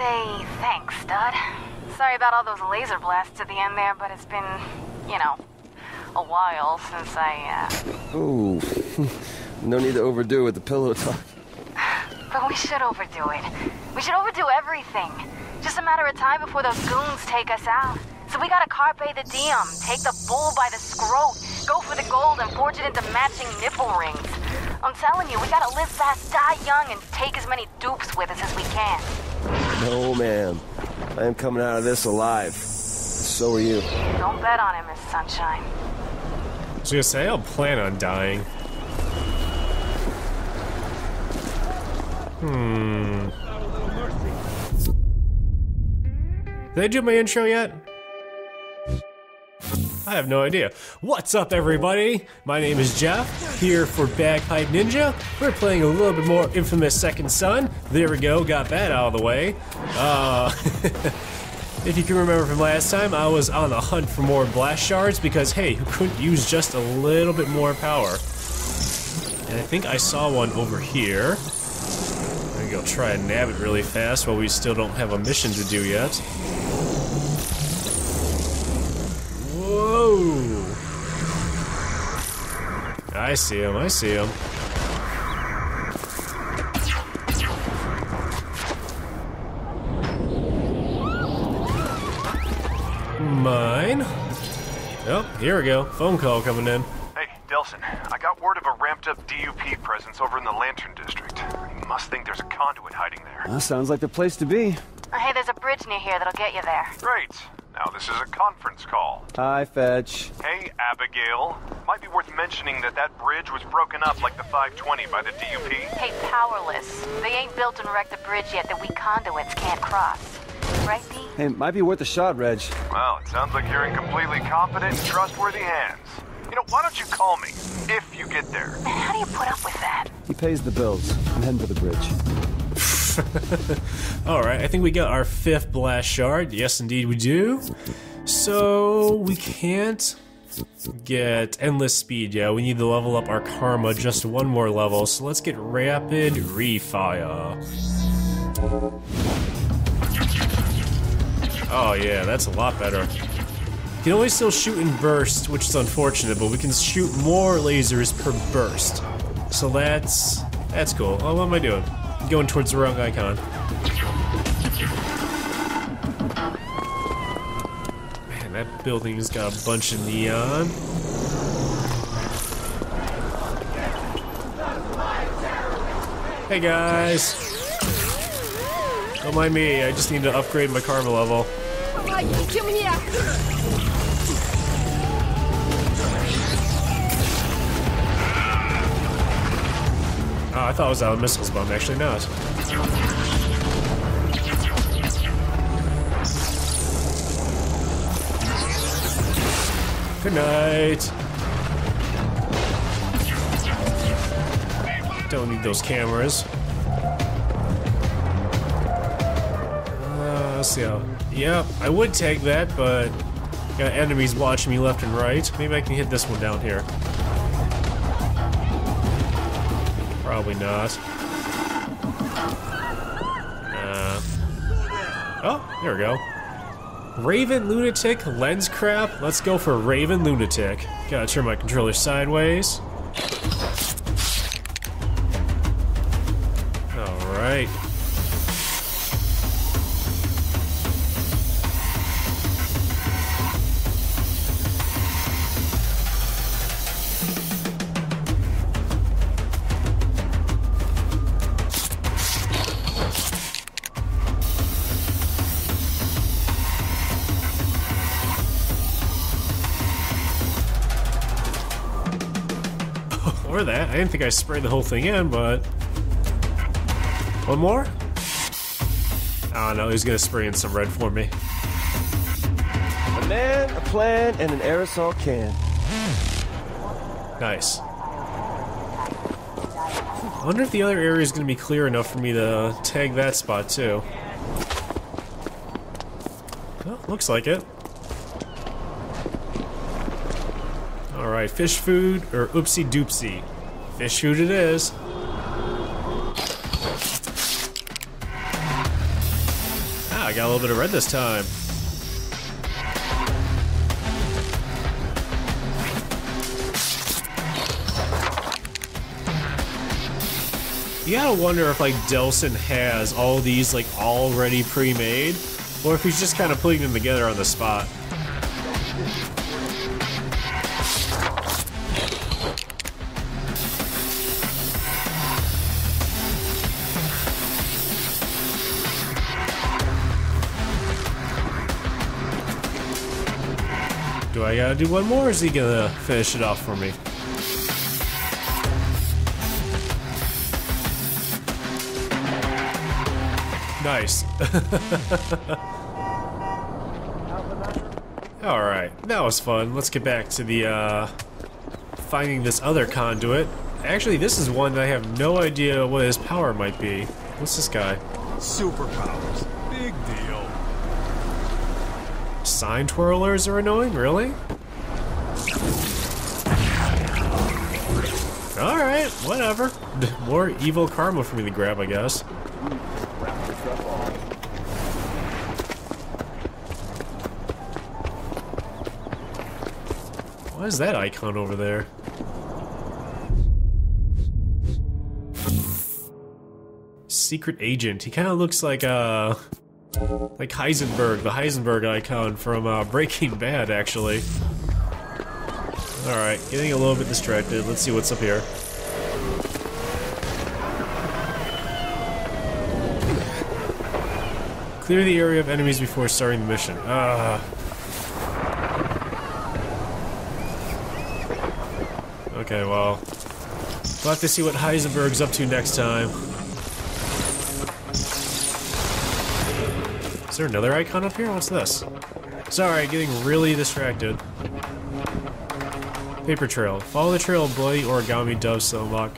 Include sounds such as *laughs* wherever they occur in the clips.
say thanks, Dud. Sorry about all those laser blasts at the end there, but it's been, you know, a while since I, uh... Ooh. *laughs* no need to overdo with the pillow talk. *sighs* But we should overdo it. We should overdo everything. Just a matter of time before those goons take us out. So we gotta carpe the diem, take the bull by the scrote, go for the gold and forge it into matching nipple rings. I'm telling you, we gotta live fast, die young, and take as many dupes with us as we can. No, ma'am. I am coming out of this alive. So are you. Don't bet on him, Miss Sunshine. I was gonna say, I'll plan on dying. Hmm. Did I do my intro yet? I have no idea. What's up, everybody? My name is Jeff, here for Bagpipe Ninja. We're playing a little bit more Infamous Second Son. There we go, got that out of the way. Uh, *laughs* if you can remember from last time, I was on the hunt for more blast shards because, hey, who couldn't use just a little bit more power? And I think I saw one over here. I'm gonna go try and nab it really fast while we still don't have a mission to do yet. I see him, I see him. Mine? Oh, here we go. Phone call coming in. Hey, Delsin, I got word of a ramped up DUP presence over in the Lantern District. You must think there's a conduit hiding there. That sounds like the place to be. Uh, Hey, there's a bridge near here that'll get you there. Great. Now this is a conference call. Hi, Fetch. Hey, Abigail. Might be worth mentioning that that bridge was broken up like the 520 by the DUP. Hey, Powerless. They ain't built and wrecked a bridge yet that we conduits can't cross. Right, D? Hey, might be worth a shot, Reg. Well, it sounds like you're in completely competent and trustworthy hands. You know, why don't you call me if you get there? Man, how do you put up with that? He pays the bills. I'm heading for the bridge. *laughs* Alright, I think we got our fifth blast shard. Yes, indeed, we do. So, we can't get endless speed yet. We need to level up our karma just one more level. So, let's get rapid refire. Oh, yeah, that's a lot better. You can only still shoot in bursts, which is unfortunate, but we can shoot more lasers per burst. So that's that's cool. Oh, what am I doing? Going towards the wrong icon. Man, that building's got a bunch of neon. Hey guys! Don't mind me, I just need to upgrade my karma level. Oh, I thought it was out of missiles, but I'm actually not. Good night. Don't need those cameras. Uh, let's see how. Yep, I would take that, but got enemies watching me left and right. Maybe I can hit this one down here. Probably not. Uh, oh, there we go. Raven Lunatic Lens Crap. Let's go for Raven Lunatic. Gotta turn my controller sideways. Alright. I didn't think I sprayed the whole thing in, but. One more? Oh no, he's gonna spray in some red for me. A man, a plan, and an aerosol can. Nice. I wonder if the other area is gonna be clear enough for me to tag that spot too. Well, looks like it. Alright, fish food, or oopsie doopsie. Fish food it is. Ah, I got a little bit of red this time. You gotta wonder if like Delsin has all these like already pre-made, or if he's just kind of putting them together on the spot. Gotta do one more, or is he gonna finish it off for me? Nice. *laughs* Alright, that was fun. Let's get back to the, uh, finding this other conduit. Actually, this is one that I have no idea what his power might be. What's this guy? Superpowers. Big deal. Sign twirlers are annoying? Really? Alright, whatever. *laughs* More evil karma for me to grab, I guess. What is that icon over there? Secret agent. He kind of looks like uh, like Heisenberg, the Heisenberg icon from uh, Breaking Bad, actually. All right, getting a little bit distracted. Let's see what's up here. Clear the area of enemies before starting the mission. Ah. Okay, well. We'll have to see what Heisenberg's up to next time. There another icon up here? What's this? Sorry, getting really distracted. Paper trail. Follow the trail of bloody origami doves to unlock.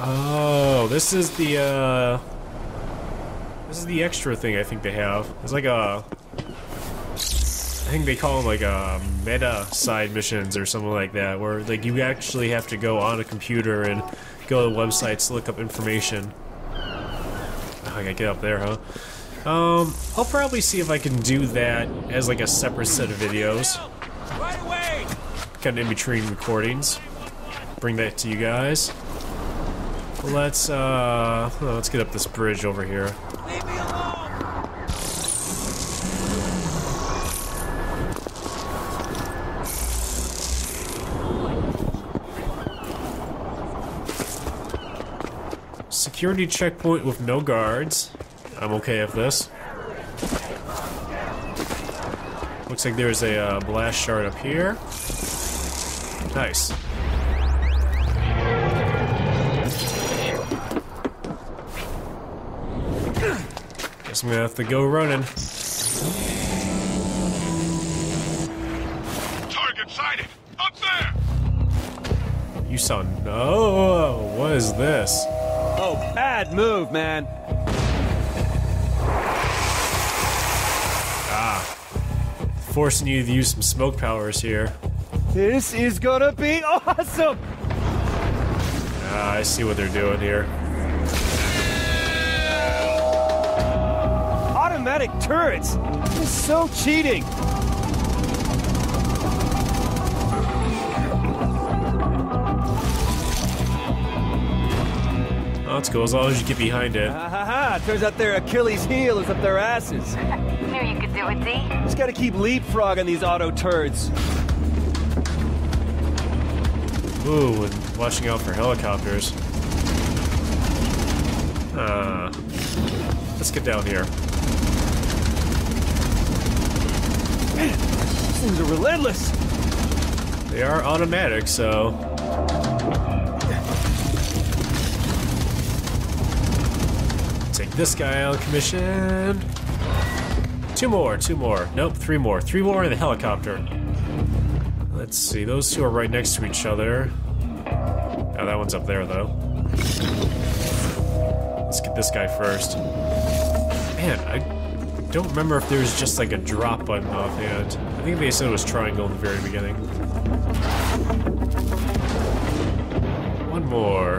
Oh, this is the, uh... This is the extra thing I think they have. It's like a... I think they call them like a meta side missions or something like that, where like you actually have to go on a computer and go to websites to look up information. Oh, I gotta get up there, huh? Um, I'll probably see if I can do that as like a separate set of videos. Kind of in between recordings. Bring that to you guys. Let's, uh, let's get up this bridge over here. Security checkpoint with no guards. I'm okay with this. Looks like there's a uh, blast shard up here. Nice. Guess I'm gonna have to go running. Target sighted! Up there! You saw no. What is this? Oh, bad move, man. Forcing you to use some smoke powers here. This is gonna be awesome. Ah, I see what they're doing here. Automatic turrets. This is so cheating. Oh, that's cool as long as you get behind it. Ha ha ha. Turns out their Achilles heel is up their asses. Knew you could do it, D. Gotta keep leapfrogging these auto turds. Ooh, and watching out for helicopters. Uh, let's get down here. These things are relentless. They are automatic, so. Take this guy out of commission. Two more, two more. Nope, three more. Three more in the helicopter. Let's see, those two are right next to each other. Oh, that one's up there, though. Let's get this guy first. Man, I don't remember if there's just like a drop button offhand. I think they said it was triangle in the very beginning. One more.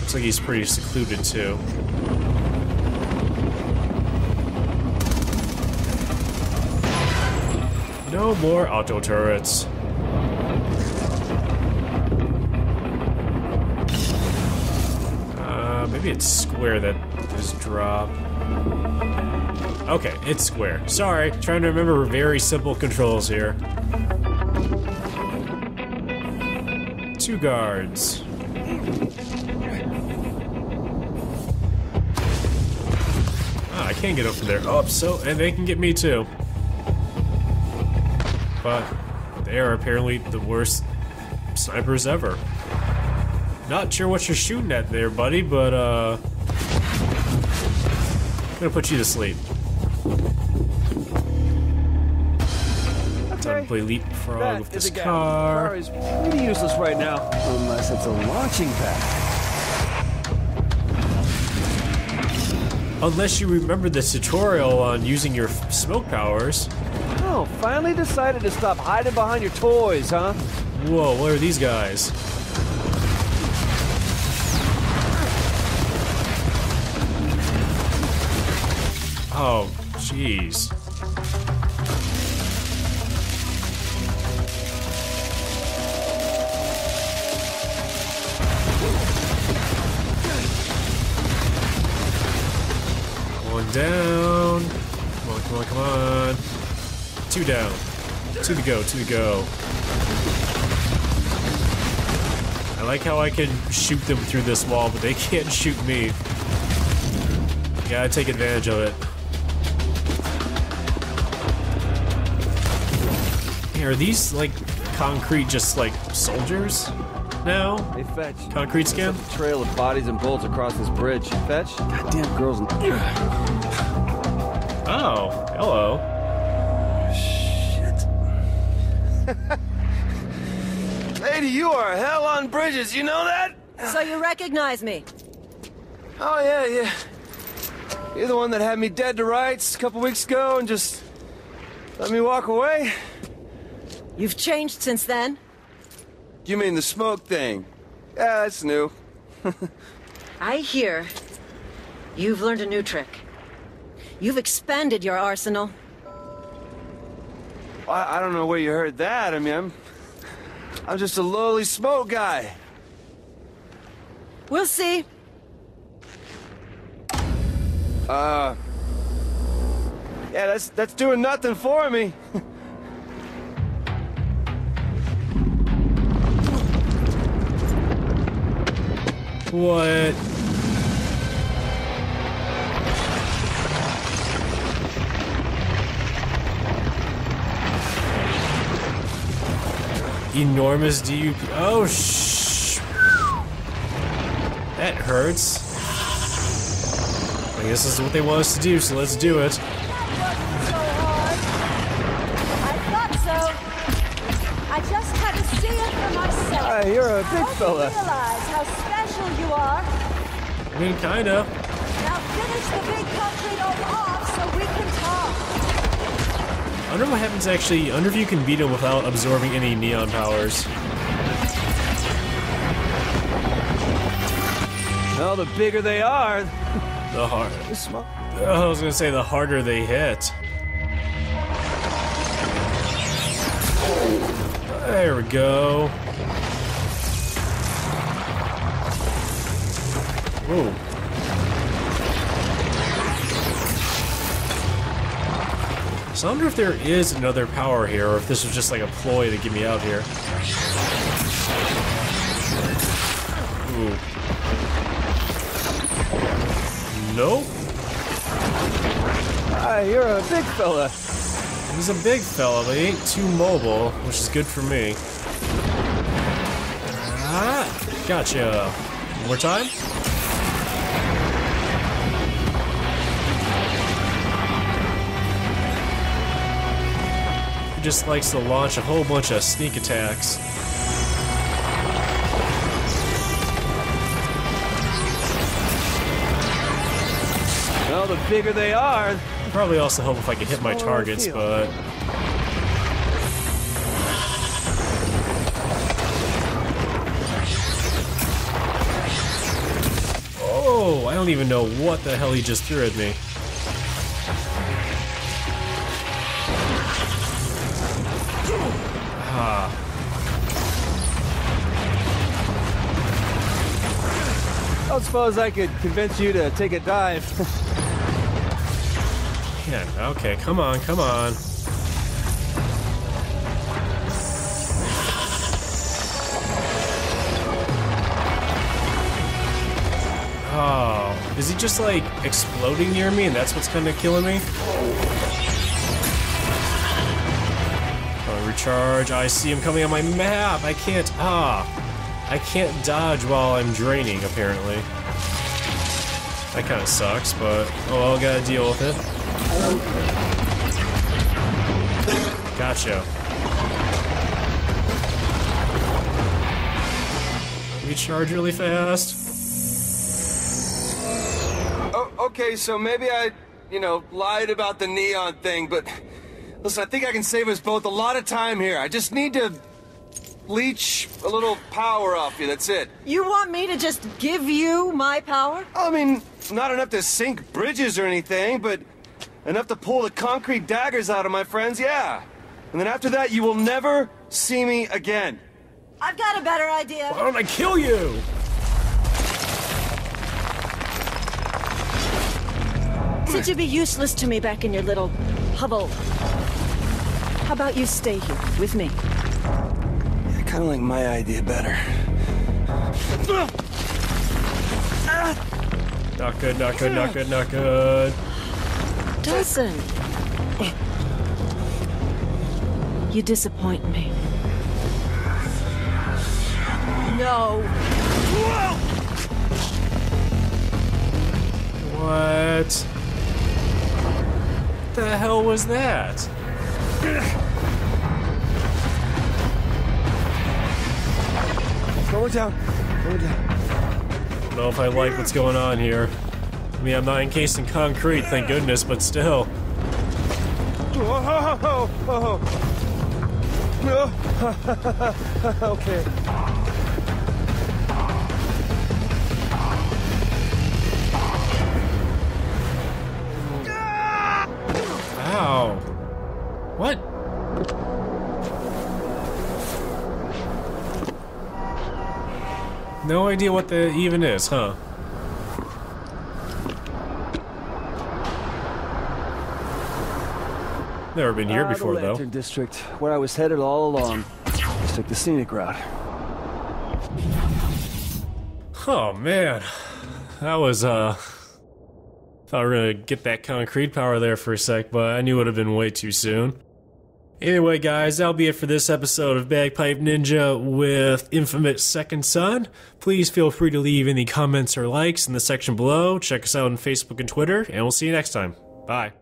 Looks like he's pretty secluded too. No more auto turrets. Uh, maybe it's square that is drop. Okay, it's square. Sorry, trying to remember very simple controls here. Two guards. Ah, I can't get from there. Oh, so, and they can get me too. But they are apparently the worst snipers ever. Not sure what you're shooting at there, buddy, but uh... I'm gonna put you to sleep. Time to play leapfrog That with this a car. car is pretty useless right now. Unless it's a launching pad. Unless you remember the tutorial on using your smoke powers. Oh, finally decided to stop hiding behind your toys, huh? Whoa, what are these guys? Oh, jeez. One down. Come on, come on, come on. Two down. two To the go, to the go. I like how I can shoot them through this wall, but they *laughs* can't shoot me. Gotta take advantage of it. Hey, are these like concrete just like soldiers No. Hey, Fetch. Concrete scan? There's a trail of bodies and bullets across this bridge. Fetch? Goddamn girls and... Oh, hello. *laughs* Lady, you are hell on bridges, you know that? So you recognize me? Oh, yeah, yeah. You're the one that had me dead to rights a couple weeks ago and just let me walk away? You've changed since then? You mean the smoke thing? Yeah, that's new. *laughs* I hear you've learned a new trick. You've expanded your arsenal. I, I don't know where you heard that. I mean, I'm, I'm just a lowly smoke guy. We'll see. Uh, yeah, that's that's doing nothing for me. *laughs* What? Enormous DUP. Oh, shh. That hurts. I guess this is what they want us to do, so let's do it. I thought so. I just had to see it for myself. Hi, you're a big Hope fella. realize how special you are. I mean, kinda. Now finish the big concrete over off I wonder what happens actually. I wonder if you can beat him without absorbing any neon powers. Well, the bigger they are, *laughs* The hard. the smaller. I was gonna say the harder they hit. There we go. Ooh. So I wonder if there is another power here, or if this was just like a ploy to get me out here. Ooh. Nope. Hi, you're a big fella. He's a big fella, but he ain't too mobile, which is good for me. Ah, gotcha. One more time. Just likes to launch a whole bunch of sneak attacks. Well, the bigger they are, Probably also help if I can hit my targets, but Oh, I don't even know what the hell he just threw at me. Suppose I could convince you to take a dive. *laughs* Yeah, okay, come on, come on. Oh, is he just like exploding near me and that's what's kind of killing me? Oh, recharge. I see him coming on my map. I can't. Ah. I can't dodge while I'm draining, apparently. That kind of sucks, but oh well, gotta deal with it. Gotcha. Recharge really fast. Oh, okay, so maybe I, you know, lied about the neon thing, but listen, I think I can save us both a lot of time here. I just need to leech a little power off you, that's it. You want me to just give you my power? I mean, not enough to sink bridges or anything, but enough to pull the concrete daggers out of my friends, yeah. And then after that, you will never see me again. I've got a better idea. Why don't I kill you? Since you'd be useless to me back in your little hovel, how about you stay here with me? I kind of like my idea better. Ah! Not good, not good, not good, not good. Dawson. You disappoint me. No. What? The hell was that? Going down. Going down. I don't know if I like what's going on here. I mean, I'm not encased in concrete, thank goodness, but still. *laughs* Okay. Ow. What? No idea what that even is, huh? Never been here before, though. District, where I was headed all along. Just took the scenic route. Oh man, that was uh. Thought we were gonna get that concrete power there for a sec, but I knew it would have been way too soon. Anyway, guys, that'll be it for this episode of Bagpipe Ninja with Infamous Second Son. Please feel free to leave any comments or likes in the section below. Check us out on Facebook and Twitter, and we'll see you next time. Bye.